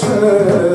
是。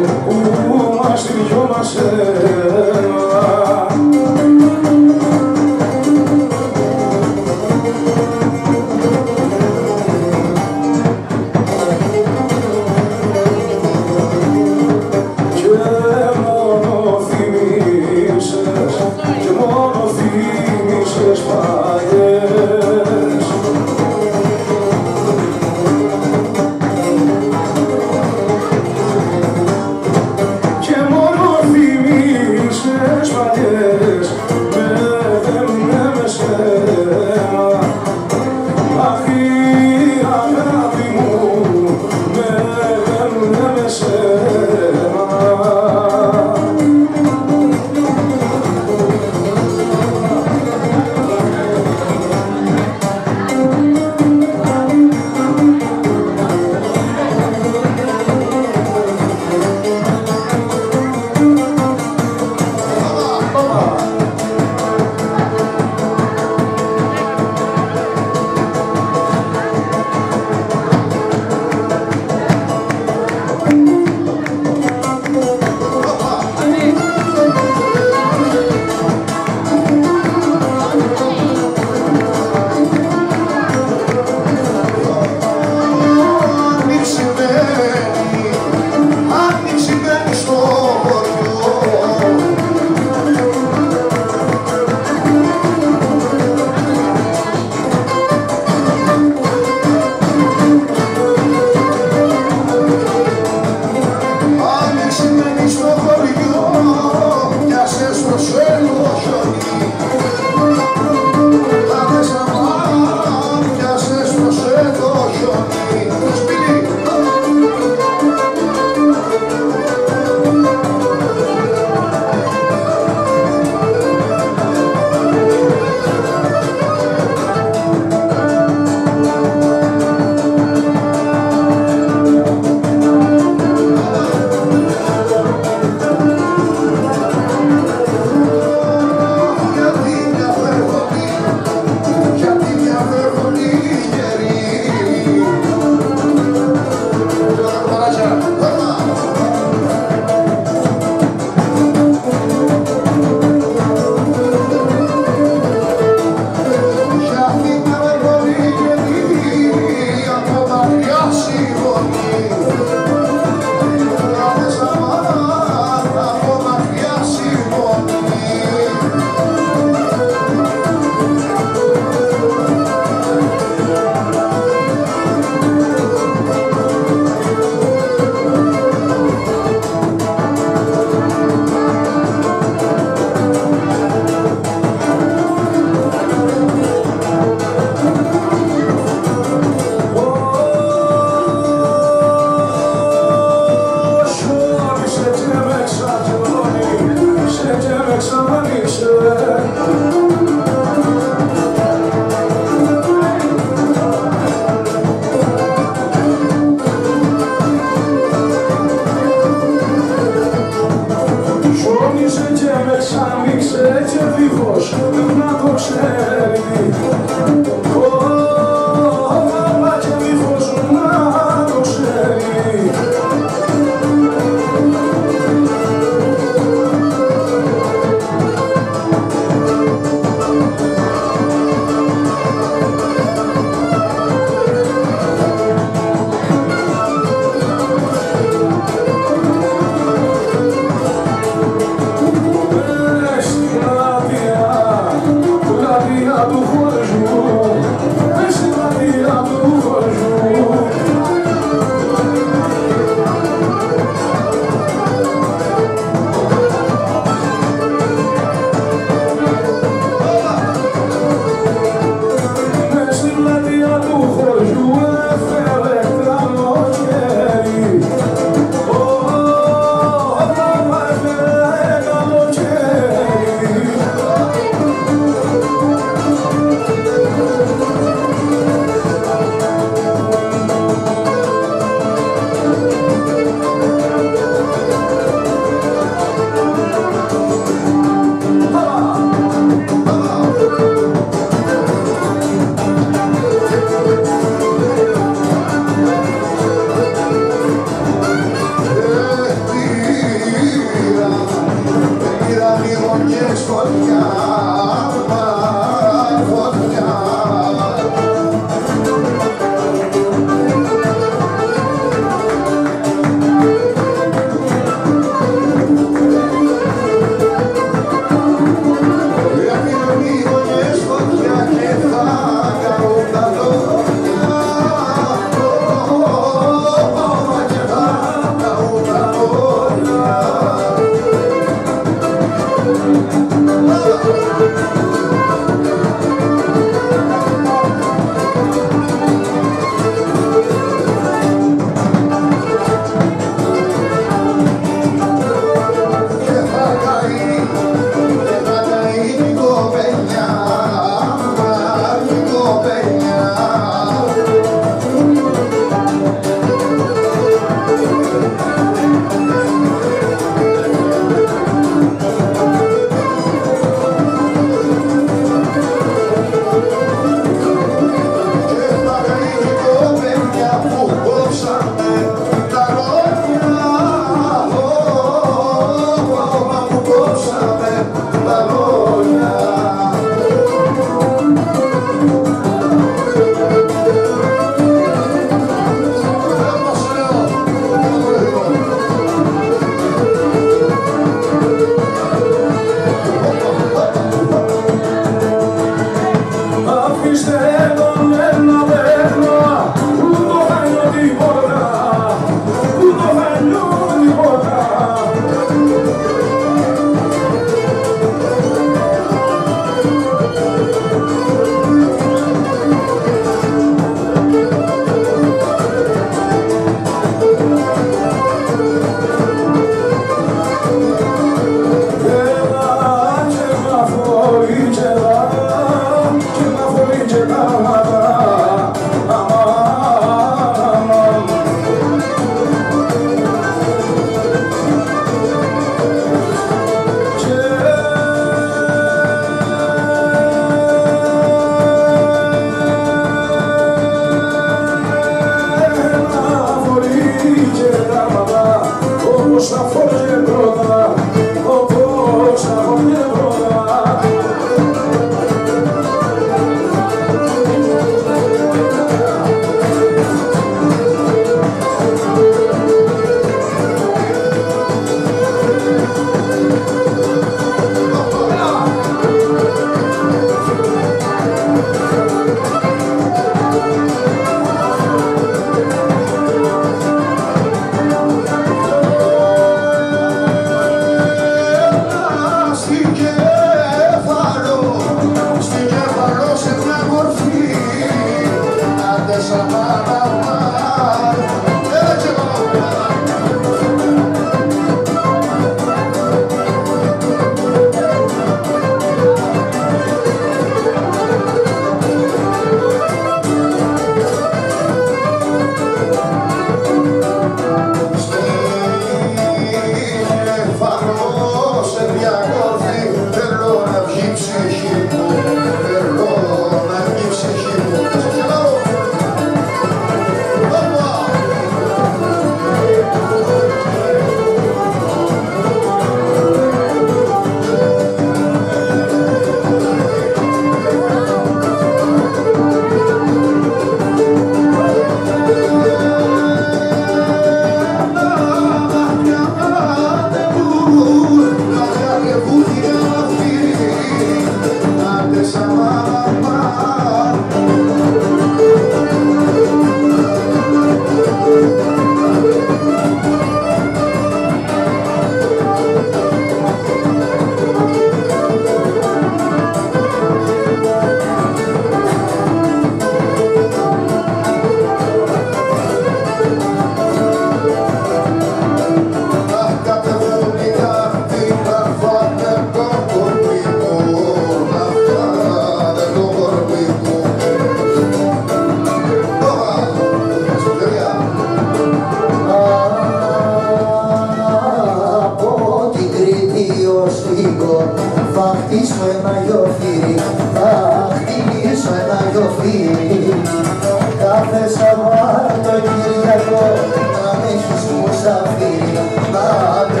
sabah da gir yakor Nameş musafirin nabe